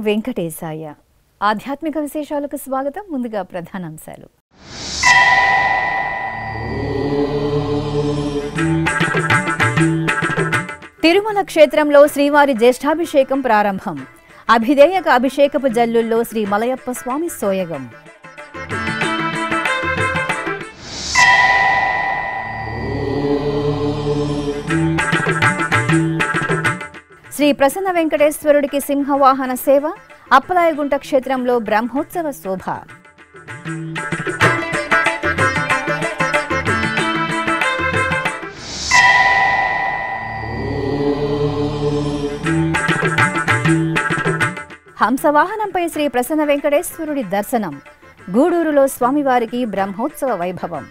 వెంకటేశాయ. ఆధ్యాత్మిక విశేషాలకు స్వాగతం ముందుగా ప్రధానాంశాలు. తిరుమల క్షేత్రంలో శ్రీవారి జ్యేష్ఠాభిషేకం ప్రారంభం. అభిధేయక అభిషేకపు జల్లుల్లో శ్రీ మలయప్ప స్వామి సోయగం. శ్రీ ప్రసన్న వెంకటేశ్వరుడికి సింహవాహన సేవ అప్పలాయగుంట క్షేత్రంలో బ్రహ్మోత్సవ శోభ. హంసవాహనంపై శ్రీ ప్రసన్న వెంకటేశ్వరుడి దర్శనం. గూడూరులో స్వామివారికి బ్రహ్మోత్సవ వైభవం.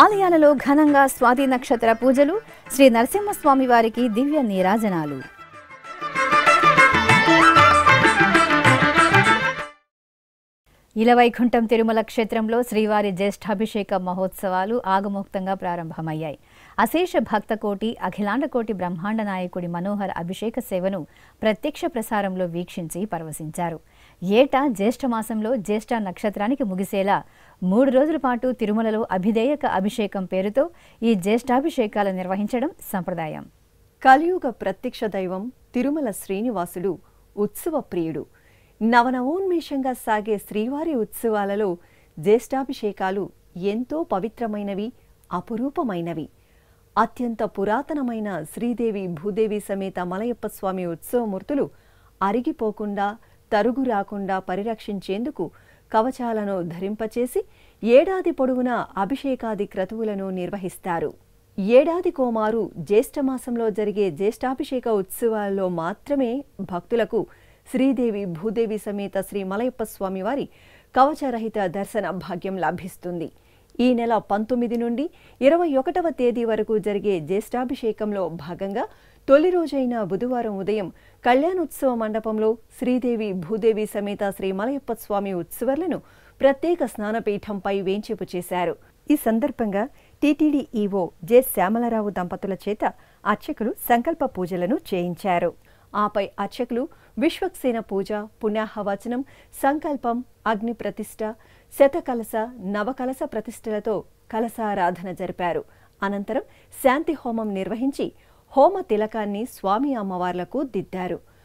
ఆలయాలలో ఘనంగా స్వాతి నక్షత్ర పూజలు శ్రీ నరసింహస్వామి వారికి దివ్య నీరాజనాలు. ఇలవైకుంఠం తిరుమల క్షేత్రంలో శ్రీవారి జ్యేష్ఠాభిషేక మహోత్సవాలు ఆగమోక్తంగా ప్రారంభమయ్యాయి. అశేష భక్తకోటి అఖిలాండకోటి బ్రహ్మాండ నాయకుడి మనోహర్ అభిషేక సేవను ప్రత్యక్ష ప్రసారంలో వీక్షించి పరవశించారు. ఏటా జ్యేష్ఠమాసంలో జ్యేష్ఠ నక్షత్రానికి ముగిసేలా మూడు రోజుల పాటు తిరుమలలో అభిధేయక అభిషేకం పేరుతో ఈ జ్యేష్ఠాభిషేకాలు నిర్వహించడం సంప్రదాయం. కలియుగ ప్రత్యక్ష దైవం తిరుమల శ్రీనివాసుడు ఉత్సవ ప్రియుడు. నవనవోన్మేషంగా సాగే శ్రీవారి ఉత్సవాలలో జ్యేష్ఠాభిషేకాలు ఎంతో పవిత్రమైనవి అపురూపమైనవి. అత్యంత పురాతనమైన శ్రీదేవి భూదేవి సమేత మలయప్ప స్వామి ఉత్సవమూర్తులు అరిగిపోకుండా తరుగు రాకుండా పరిరక్షించేందుకు కవచాలను ధరింపచేసి ఏడాది పొడవునా అభిషేకాది క్రతువులను నిర్వహిస్తారు. ఏడాది కోమారు జ్యేష్ఠమాసంలో జరిగే జ్యేష్ఠాభిషేక ఉత్సవాల్లో మాత్రమే భక్తులకు శ్రీదేవి భూదేవి సమేత శ్రీ మలయప్ప స్వామివారి కవచరహిత దర్శన భాగ్యం లభిస్తుంది. ఈ నెల పంతొమ్మిది నుండి ఇరవై ఒకటవ తేదీ వరకు జరిగే జ్యేష్ఠాభిషేకంలో భాగంగా తొలి రోజైన బుధవారం ఉదయం కళ్యాణోత్సవ మండపంలో శ్రీదేవి భూదేవి సమేత శ్రీ మలయప్ప స్వామి ఉత్సవర్లను ప్రత్యేక స్నానపీఠంపై వేంచేపు చేశారు. ఈ సందర్భంగా టీటీడీ ఈవో జె. శ్యామలరావు దంపతుల చేత అర్చకులు సంకల్ప పూజలను చేయించారు. ఆపై అర్చకులు విశ్వక్సేన పూజ పుణ్యాహవచనం సంకల్పం అగ్ని ప్రతిష్ట శతకలస నవకలస ప్రతిష్టలతో కలసారాధన జరిపారు. అనంతరం శాంతి హోమం నిర్వహించి హోమ తిలకాన్ని స్వామి అమ్మవార్లకు దిద్దారు.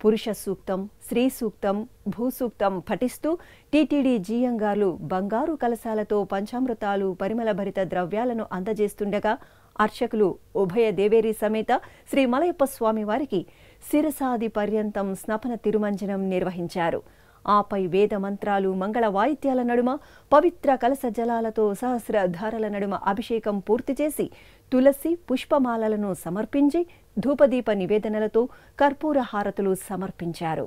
పురుష సూక్తం స్త్రీ సూక్తం భూసూక్తం పఠిస్తూ టీటీడీ జీయంగార్లు బంగారు కలశాలతో పంచామృతాలు పరిమళభరిత ద్రవ్యాలను అందజేస్తుండగా అర్చకులు ఉభయ దేవేరి సమేత శ్రీ మలయప్ప స్వామివారికి శిరసాది పర్యంతం స్నపన తిరుమంజనం నిర్వహించారు. ఆపై వేద మంత్రాలు మంగళ వాయిద్యాల నడుమ పవిత్ర కలస జలాలతో సహస్ర ధారల నడుమ అభిషేకం పూర్తి చేసి తులసి పుష్పమాలలను సమర్పించి ధూపదీప నివేదనలతో కర్పూర హారతులు సమర్పించారు.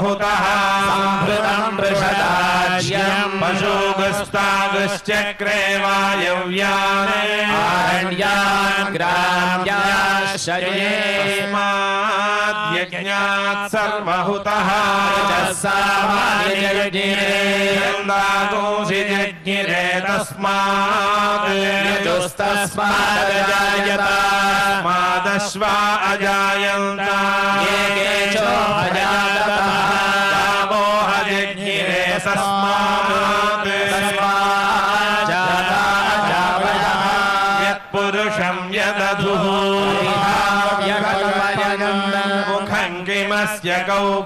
होता है। गश्चक्रे वायव्यारण्या सर्वहुतः। माद्यज्ञात्समहुतः तस्मात्। यजुस्तस्मादजायता। मादश्वा अजायन्ता। येजोजातः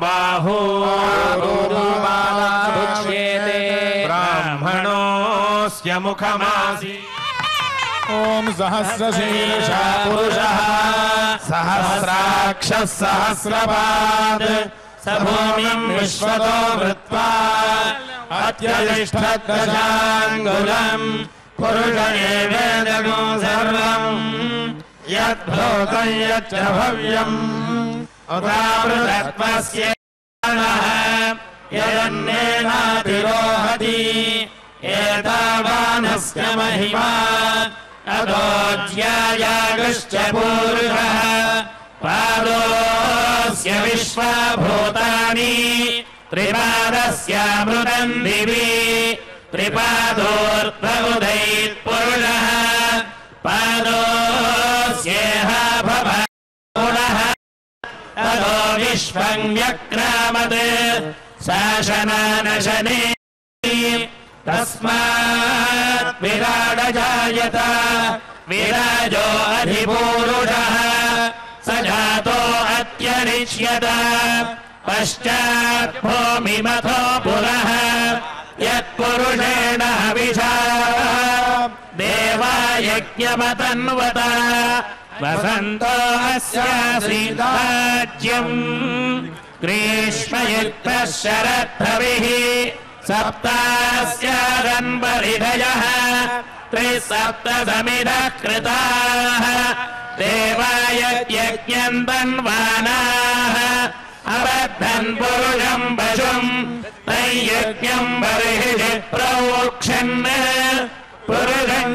बाहु गुरुपादादुच्येते ब्राह्मणोऽस्य मुखमासि। ॐ सहस्रशीर्षा पुरुषः सहस्राक्षः सहस्रपात् स भूमिम् विश्वतो वृत्वा अत्यतिष्ठद्दशाङ्गुलम् पुरुष एवेदगो सर्वम् यद्भूतम् यच्च भव्यम्। यदन्नेनातिरोहति एतावानस्य महिमा। अदोज्यायागश्च पूरुषः। पादोऽस्य विश्वभूतानि त्रिपादस्यामृतम् दिवि। त्रिपादोर्ध्वुदैत्पुरुषः पादोऽस्येह विश्वम् व्यक्रामत् शासनानशने तस्मात् विराडजायत विराजो अधिपूरुषः स जातो अत्यरिष्यत पश्चात् भूमिमथो पुरः यत्पुरुषेण देवायज्ञमतन्वत वसन्तो अस्यासीदाज्यम् ग्रीष्मयुक्तः शरद्धविः सप्तास्यादन्वरिधयः त्रिसप्तसमिधः कृताः देवाय यज्ञम् तन्वानाः अबद्धन् पुरुषम् पशुम् तैयज्ञम् बर्हिषि प्रोक्षन्। पुरुषम्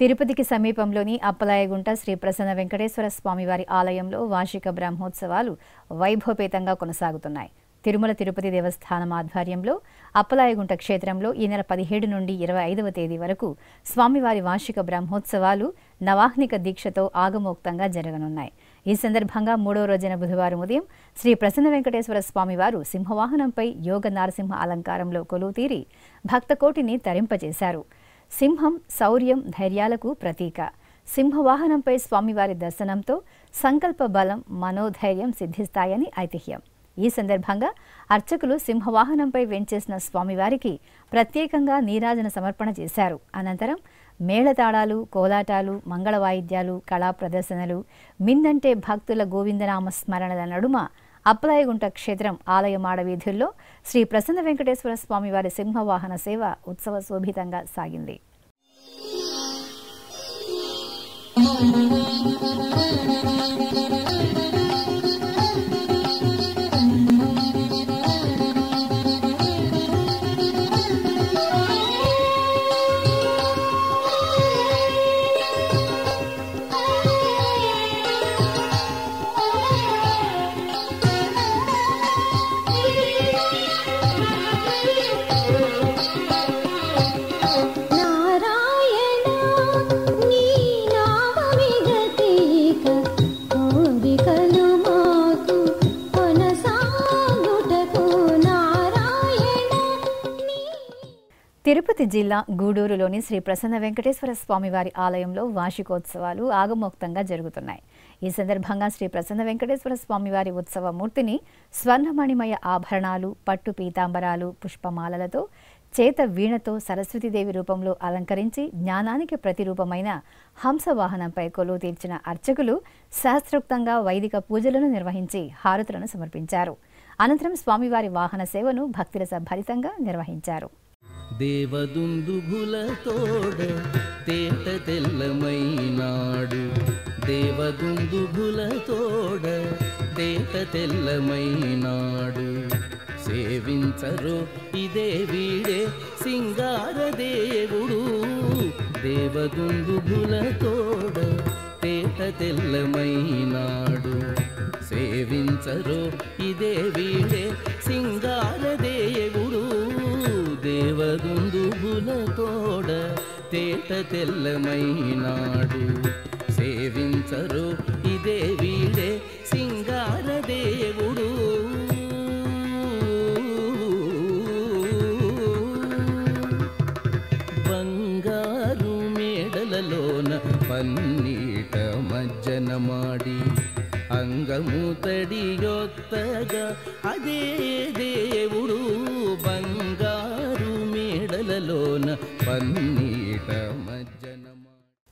తిరుపతికి సమీపంలోని అప్పలాయగుంట శ్రీ ప్రసన్న వెంకటేశ్వర స్వామివారి ఆలయంలో వార్షిక బ్రహ్మోత్సవాలు వైభవపేతంగా కొనసాగుతున్నాయి. తిరుమల తిరుపతి దేవస్థానం ఆధ్వర్యంలో అప్పలాయగుంట క్షేత్రంలో ఈ నెల పదిహేడు నుండి ఇరవై ఐదవ తేదీ వరకు స్వామివారి వార్షిక బ్రహ్మోత్సవాలు నవాహ్నిక దీక్షతో ఆగమోక్తంగా జరగనున్నాయి. ఈ సందర్భంగా మూడో రోజున బుధవారం ఉదయం శ్రీ ప్రసన్న వెంకటేశ్వర స్వామివారు సింహవాహనంపై యోగ నారసింహ అలంకారంలో కొలువుతీరి భక్తకోటిని తరింపజేశారు. సింహం శౌర్యం ధైర్యాలకు ప్రతీక. సింహవాహనంపై స్వామివారి దర్శనంతో సంకల్ప బలం మనోధైర్యం సిద్ధిస్తాయని ఐతిహ్యం. ఈ సందర్భంగా అర్చకులు సింహవాహనంపై వెంచేసిన స్వామివారికి ప్రత్యేకంగా నీరాజన సమర్పణ చేశారు. అనంతరం మేళతాళాలు కోలాటాలు మంగళ వాయిద్యాలు కళా ప్రదర్శనలు మిందంటే భక్తుల గోవిందనామ స్మరణల నడుమ అప్పలాయగుంట క్షేత్రం ఆలయ మాడ వీధుల్లో శ్రీ ప్రసన్న వెంకటేశ్వర స్వామివారి సింహవాహన సేవ ఉత్సవ శోభితంగా సాగింది Thank you. జిల్లా గూడూరులోని శ్రీ ప్రసన్న వెంకటేశ్వర స్వామివారి ఆలయంలో వార్షికోత్సవాలు ఆగమోక్తంగా జరుగుతున్నాయి. ఈ సందర్భంగా శ్రీ ప్రసన్న వెంకటేశ్వర స్వామివారి ఉత్సవ మూర్తిని స్వర్ణమణిమయ ఆభరణాలు పట్టు పీతాంబరాలు పుష్పమాలలతో చేత వీణతో సరస్వతీదేవి రూపంలో అలంకరించి జ్ఞానానికి ప్రతిరూపమైన హంసవాహనంపై కొలువు తీర్చిన అర్చకులు శాస్త్రోక్తంగా వైదిక పూజలను నిర్వహించి హారతులను సమర్పించారు. అనంతరం స్వామివారి వాహన సేవను భక్తిరస భరితంగా నిర్వహించారు. దేవదుందుభులతోడ తేట తెల్లమైనాడు దేవదుందుభులతోడ తేట తెల్లమైనాడు సేవించరు ఇదే వీడే సింగార దేవుడు. దేవదుందుభులతోడ తేట తెల్లమైనాడు సేవించరు ఇదే వీడే సింగార దేవుడు. సింగారదేవుడు దేవదుందుబులతోడ తేట తెల్లమైనాడు. సేవించరు ఇదే వీడే సింగార దేవుడు. బంగారు మేడలలోన పన్నీట మజ్జన మాడి అంగము తడియొత్తగా అదే దేవుడు.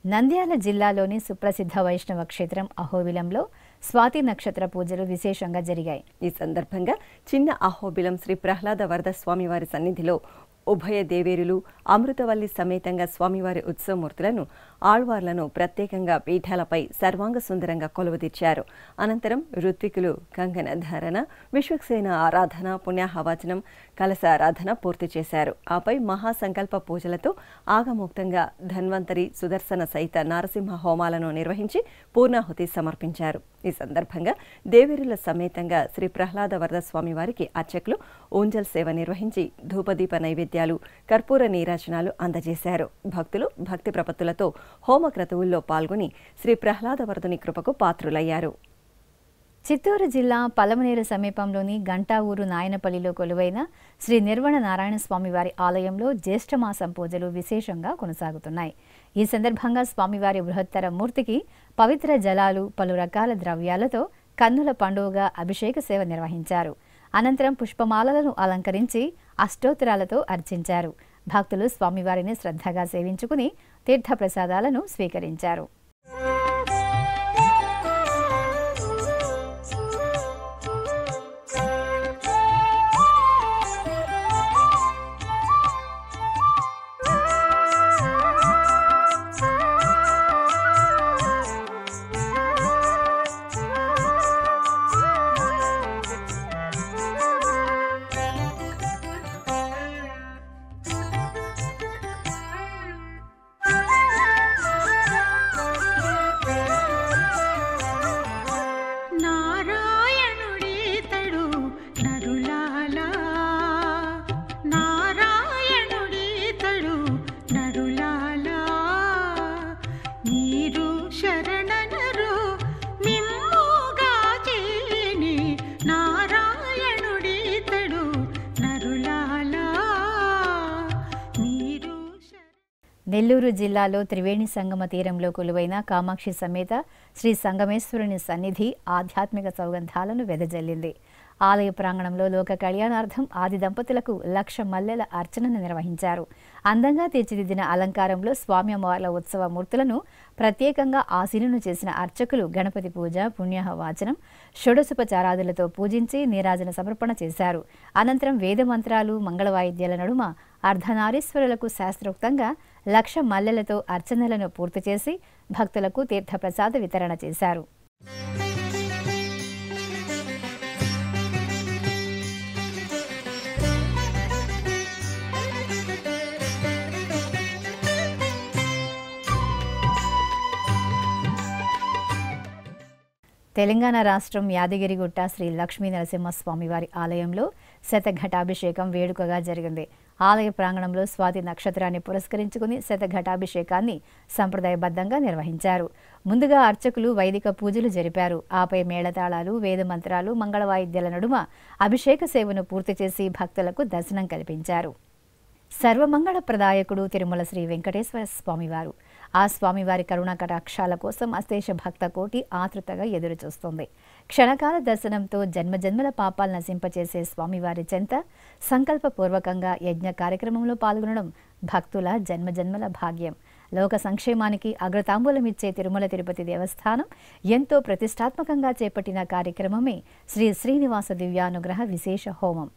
నంద్యాల జిల్లాలోని సుప్రసిద్ధ వైష్ణవ క్షేత్రం అహోబిలంలో స్వాతి నక్షత్ర పూజలు విశేషంగా జరిగాయి. ఈ సందర్భంగా చిన్న అహోబిలం శ్రీ ప్రహ్లాద వరద స్వామివారి సన్నిధిలో ఉభయ దేవేరులు అమృతవల్లి సమేతంగా స్వామివారి ఉత్సవమూర్తులను ఆళ్వార్లను ప్రత్యేకంగా పీఠాలపై సర్వాంగ సుందరంగా కొలువుదీర్చారు. అనంతరం ఋత్వికులు గంగన ధారణ విశ్వక్సేన ఆరాధన పుణ్యాహవాచనం కలశ ఆరాధన పూర్తి చేశారు. ఆపై మహాసంకల్ప పూజలతో ఆగముక్తంగా ధన్వంతరి సుదర్శన సహిత నారసింహ హోమాలను నిర్వహించి పూర్ణాహుతి సమర్పించారు. ఈ సందర్భంగా దేవేరుల సమేతంగా శ్రీ ప్రహ్లాద వరద స్వామివారికి అర్చకులు ఊంజల్ సేవ నిర్వహించి ధూపదీప నైవేద్యాలు కర్పూర నీరాజనాలు అందజేశారు. భక్తులు భక్తి ప్రపత్తులతో హోమక్రతువుల్లో పాల్గొని శ్రీ ప్రహ్లాద వరదుని కృపకు పాత్రులయ్యారు. చిత్తూరు జిల్లా పలమనేరు సమీపంలోని గంటా ఊరు నాయనపల్లిలో కొలువైన శ్రీ నిర్వణ నారాయణ స్వామివారి ఆలయంలో జ్యేష్ఠమాసం పూజలు విశేషంగా కొనసాగుతున్నాయి. ఈ సందర్భంగా స్వామివారి బృహత్తర మూర్తికి పవిత్ర జలాలు పలు రకాల ద్రవ్యాలతో కన్నుల పండుగగా అభిషేక సేవ నిర్వహించారు. అనంతరం పుష్పమాలలను అలంకరించి అష్టోత్తరాలతో అర్చించారు. భక్తులు స్వామివారిని శ్రద్ధగా సేవించుకుని తీర్థప్రసాదాలను స్వీకరించారు. నెల్లూరు జిల్లాలో త్రివేణి సంగమ తీరంలో కొలువైన కామాక్షి సమేత శ్రీ సంగమేశ్వరుని సన్నిధి ఆధ్యాత్మిక సౌగంధాలను వెదజల్లింది. ఆలయ ప్రాంగణంలో లోక కళ్యాణార్థం ఆది దంపతులకు లక్ష మల్లెల అర్చనను నిర్వహించారు. అందంగా తీర్చిదిద్దిన అలంకారంలో స్వామి అమ్మవార్ల ఉత్సవ మూర్తులను ప్రత్యేకంగా ఆశీనును చేసిన అర్చకులు గణపతి పూజ పుణ్యాహ వాచనం షోడశోపచారాదులతో పూజించి నీరాజన సమర్పణ చేశారు. అనంతరం వేద మంత్రాలు నడుమ అర్ధనారీశ్వరులకు శాస్త్రోక్తంగా లక్ష మల్లెలతో అర్చనలను పూర్తి చేసి భక్తులకు తీర్థప్రసాద వితరణ చేశారు. తెలంగాణ రాష్ట్రం యాదగిరిగుట్ట శ్రీ లక్ష్మీ నరసింహస్వామివారి ఆలయంలో శతఘటాభిషేకం వేడుకగా జరిగింది. ఆలయ ప్రాంగణంలో స్వాతి నక్షత్రాన్ని పురస్కరించుకుని శతఘటాభిషేకాన్ని సంప్రదాయబద్ధంగా నిర్వహించారు. ముందుగా అర్చకులు వైదిక పూజలు జరిపారు. ఆపై మేళతాళాలు వేద మంత్రాలు నడుమ అభిషేక సేవను పూర్తి చేసి భక్తులకు దర్శనం కల్పించారు. సర్వమంగళ ప్రదాయకుడు తిరుమల శ్రీ వెంకటేశ్వర స్వామివారు. ఆ స్వామివారి కరుణా కటాక్షాల కోసం అశేష భక్త కోటి ఆతృతగా ఎదురుచూస్తుంది. క్షణకాల దర్శనంతో జన్మజన్మల పాపాలు నశింపచేసే స్వామివారి చెంత సంకల్పపూర్వకంగా యజ్ఞ కార్యక్రమంలో పాల్గొనడం భక్తుల జన్మజన్మల భాగ్యం. లోక సంక్షేమానికి అగ్రతాంబూలమిచ్చే తిరుమల తిరుపతి దేవస్థానం ఎంతో ప్రతిష్టాత్మకంగా చేపట్టిన కార్యక్రమమే శ్రీ శ్రీనివాస దివ్యానుగ్రహ విశేష హోమం.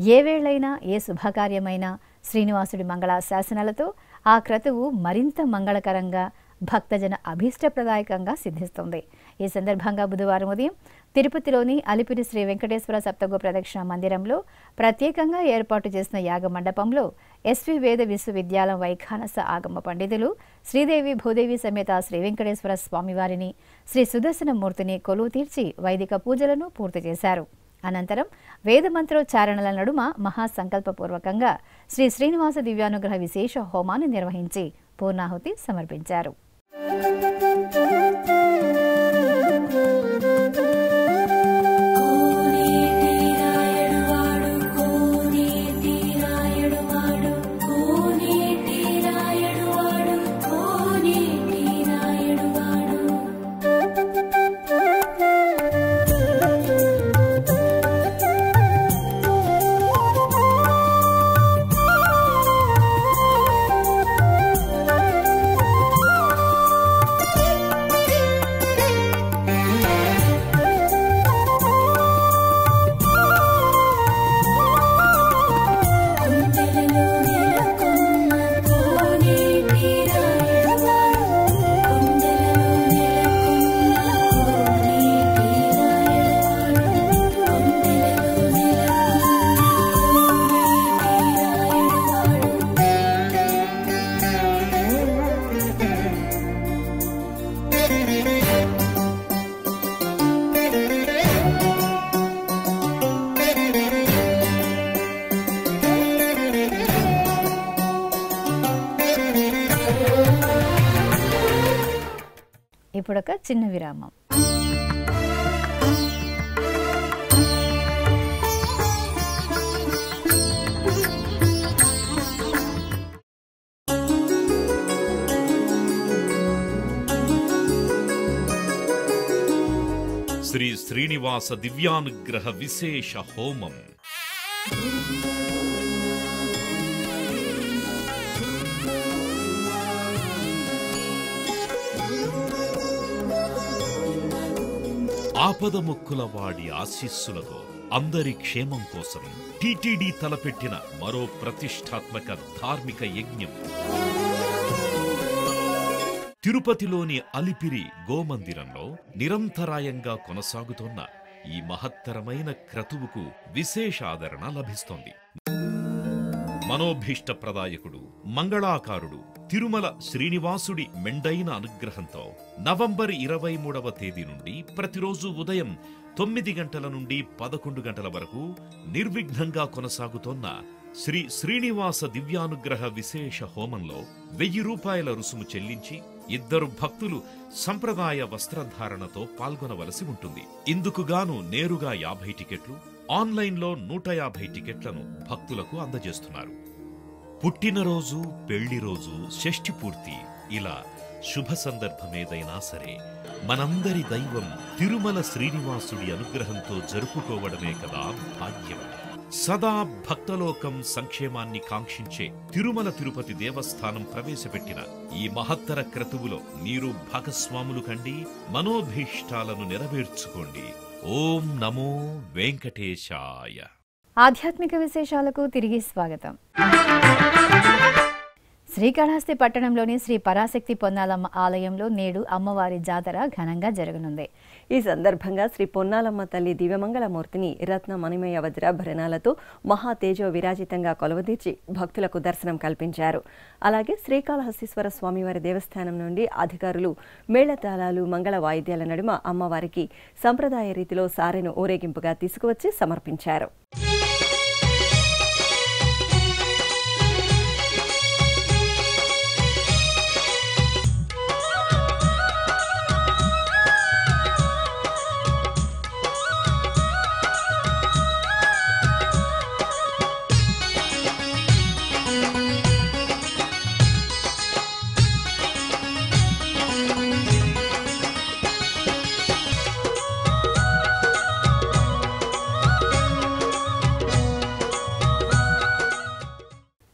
ఏ వేళైనా ఏ శుభకార్యమైనా శ్రీనివాసుడి మంగళ శాసనాలతో ఆ క్రతువు మరింత మంగళకరంగా భక్తజన అభీష్టప్రదాయకంగా సిద్ధిస్తుంది. ఈ సందర్భంగా బుధవారం ఉదయం తిరుపతిలోని అలిపిరి శ్రీ వెంకటేశ్వర సప్తగో ప్రదక్షిణ మందిరంలో ప్రత్యేకంగా ఏర్పాటు చేసిన యాగ మండపంలో ఎస్వి వేద విశ్వవిద్యాలయం వైఖానస ఆగమ పండితులు శ్రీదేవి భూదేవి సమేత శ్రీ వెంకటేశ్వర స్వామివారిని శ్రీ సుదర్శన మూర్తిని కొలువు తీర్చి వైదిక పూజలను పూర్తి చేశారు. అనంతరం వేద మంత్రోచ్చారణల నడుమ మహాసంకల్పపూర్వకంగా శ్రీ శ్రీనివాస దివ్యానుగ్రహ విశేష హోమాన్ని నిర్వహించి పూర్ణాహుతి సమర్పించారు. ఇప్పుడొక చిన్న విరామం శ్రీ శ్రీనివాస దివ్యానుగ్రహ విశేష హోమం ఆపదముక్కుల వాడి ఆశీస్సులతో అందరి క్షేమం కోసం టిటిడి తలపెట్టిన మరో ప్రతిష్టాత్మక ధార్మిక యజ్ఞం. తిరుపతిలోని అలిపిరి గోమందిరంలో నిరంతరాయంగా కొనసాగుతోన్న ఈ మహత్తరమైన క్రతువుకు విశేషాదరణ లభిస్తోంది. మనోభీష్ట ప్రదాయకుడు మంగళాకారుడు తిరుమల శ్రీనివాసుడి మెండైన అనుగ్రహంతో నవంబర్ ఇరవై మూడవ తేదీ నుండి ప్రతిరోజు ఉదయం తొమ్మిది గంటల నుండి పదకొండు గంటల వరకు నిర్విఘ్నంగా కొనసాగుతోన్న శ్రీ శ్రీనివాస దివ్యానుగ్రహ విశేష హోమంలో వెయ్యి రూపాయల రుసుము చెల్లించి ఇద్దరు భక్తులు సంప్రదాయ వస్త్రధారణతో పాల్గొనవలసి ఉంటుంది. ఇందుకుగాను నేరుగా యాభై టికెట్లు ఆన్లైన్లో నూట యాభై టికెట్లను భక్తులకు అందజేస్తున్నారు. పుట్టినరోజు పెళ్ళి రోజు షష్ఠి పూర్తి ఇలా శుభ సందర్భమేదైనా సరే మనందరి దైవం తిరుమల శ్రీనివాసుడి అనుగ్రహంతో జరుపుకోవడమే కదా భాగ్యం. సదా భక్తలోకం సంక్షేమాన్ని కాంక్షించే తిరుమల తిరుపతి దేవస్థానం ప్రవేశపెట్టిన ఈ మహత్తర క్రతువులో మీరు భాగస్వాములు కండి మనోభీష్టాలను నెరవేర్చుకోండి. ఓం నమో వెంకటేశాయ. ఆధ్యాత్మిక విశేషాలకు తిరిగి స్వాగతం. శ్రీకాళహస్తి పట్టణంలోని శ్రీ పరాశక్తి పొన్నాలమ్మ ఆలయంలో నేడు అమ్మవారి జాతర ఘనంగా జరగనుంది. ఈ సందర్భంగా శ్రీ పొన్నాలమ్మ తల్లి దివ్యమంగళమూర్తిని రత్న మణిమయ వజ్రాభరణాలతో మహా తేజో విరాజితంగా కొలవదీర్చి భక్తులకు దర్శనం కల్పించారు. అలాగే శ్రీకాళహస్తీశ్వర స్వామివారి దేవస్థానం నుండి అధికారులు మేళతాళాలు మంగళ వాయిద్యాల నడుమ అమ్మవారికి సంప్రదాయ రీతిలో సారెను ఊరేగింపుగా తీసుకువచ్చి సమర్పించారు.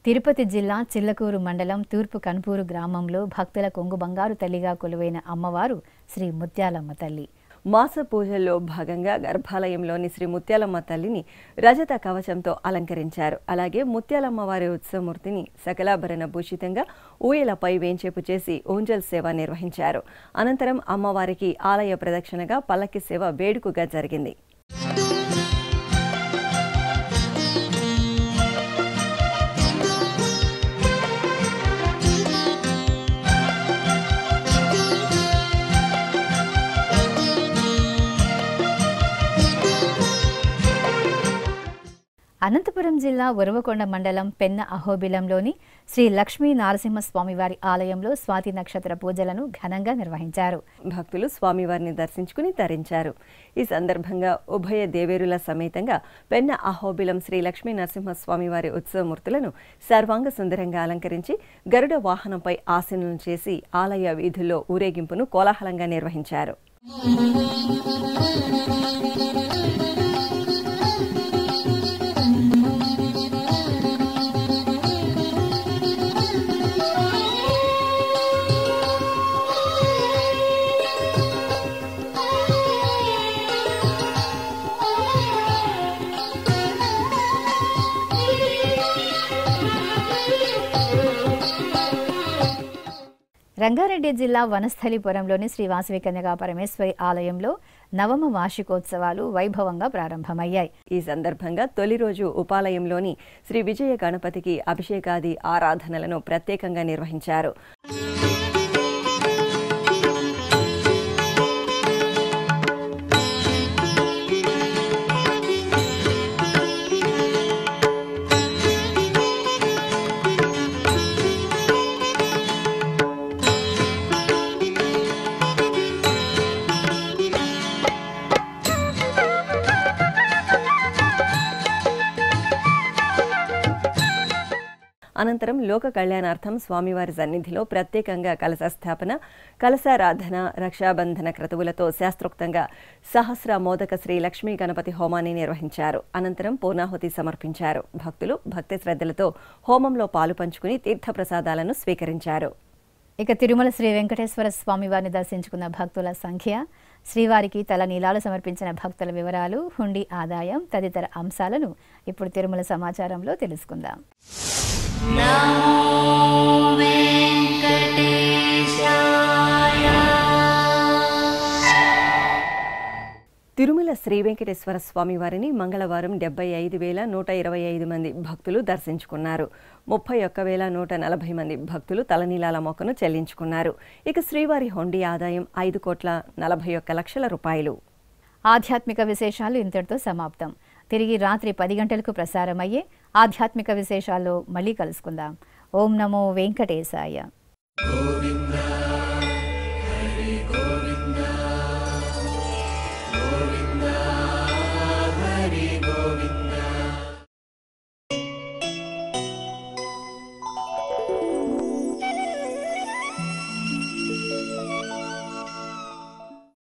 తిరుపతి జిల్లా చిల్లకూరు మండలం తూర్పు కన్పూరు గ్రామంలో భక్తుల కొంగు బంగారు తల్లిగా కొలువైన అమ్మవారు శ్రీ ముత్యాలమ్మ తల్లి. మాస పూజల్లో భాగంగా గర్భాలయంలోని శ్రీ ముత్యాలమ్మ తల్లిని రజత కవచంతో అలంకరించారు. అలాగే ముత్యాలమ్మ వారి ఉత్సవమూర్తిని సకలాభరణ భూషితంగా ఊయలపై వేంచేపు చేసి ఓంజల్ సేవ నిర్వహించారు. అనంతరం అమ్మవారికి ఆలయ ప్రదక్షిణగా పల్లకి సేవ వేడుకగా జరిగింది. అనంతపురం జిల్లా ఉరవకొండ మండలం పెన్న అహోబిలంలోని శ్రీ లక్ష్మీ నారసింహస్వామివారి ఆలయంలో స్వాతి నక్షత్ర పూజలను ఘనంగా నిర్వహించారు. భక్తులు స్వామివారిని దర్శించుకుని తరించారు. ఈ సందర్భంగా ఉభయ దేవేరుల సమేతంగా పెన్న అహోబిలం శ్రీ లక్ష్మీ నరసింహస్వామివారి ఉత్సవమూర్తులను సర్వాంగ సుందరంగా అలంకరించి గరుడ వాహనంపై ఆసనం చేసి ఆలయ వీధుల్లో ఊరేగింపును కోలాహలంగా నిర్వహించారు. రంగారెడ్డి జిల్లా వనస్థలిపురంలోని శ్రీ వాసవి కన్యగా పరమేశ్వరి ఆలయంలో నవమ వార్షికోత్సవాలు వైభవంగా ప్రారంభమయ్యాయి. ఈ సందర్భంగా తొలి రోజు ఉపాలయంలోని శ్రీ విజయ గణపతికి అభిషేకాది ఆరాధనలను ప్రత్యేకంగా నిర్వహించారు. అనంతరం లోక కళ్యాణార్థం స్వామివారి సన్నిధిలో ప్రత్యేకంగా కలశ స్థాపన కలశారాధన రక్షాబంధన క్రతువులతో శాస్త్రోక్తంగా సహస్ర మోదక శ్రీ లక్ష్మీ గణపతి హోమాన్ని నిర్వహించారు. అనంతరం పూర్ణాహుతి సమర్పించారు. భక్తులు భక్తి శ్రద్ధలతో హోమంలో పాలు పంచుకుని తీర్థప్రసాదాలను స్వీకరించారు. ఇక తిరుమల శ్రీ వెంకటేశ్వర స్వామివారిని దర్శించుకున్న భక్తుల సంఖ్య శ్రీవారికి తల నీలాలు సమర్పించిన భక్తుల వివరాలు హుండీ ఆదాయం తదితర అంశాలను ఇప్పుడు తిరుమల సమాచారంలో తెలుసుకుందాం. తిరుమల శ్రీ వెంకటేశ్వర స్వామి వారిని మంగళవారం డెబ్బై ఐదు వేల నూట ఇరవై ఐదు మంది భక్తులు దర్శించుకున్నారు. ముప్పై ఒక్క వేల నూట నలభై మంది భక్తులు తలనీలాల మొక్కను చెల్లించుకున్నారు. ఇక శ్రీవారి హొండి ఆదాయం ఐదు కోట్ల నలభై ఒక్క లక్షల రూపాయలు. ఆధ్యాత్మిక విశేషాలు ఇంతటితో సమాప్తం. తిరిగి రాత్రి పది గంటలకు ప్రసారమయ్యే ఆధ్యాత్మిక విశేషాల్లో మళ్ళీ కలుసుకుందాం. ఓం నమో వెంకటేశాయ. గోవింద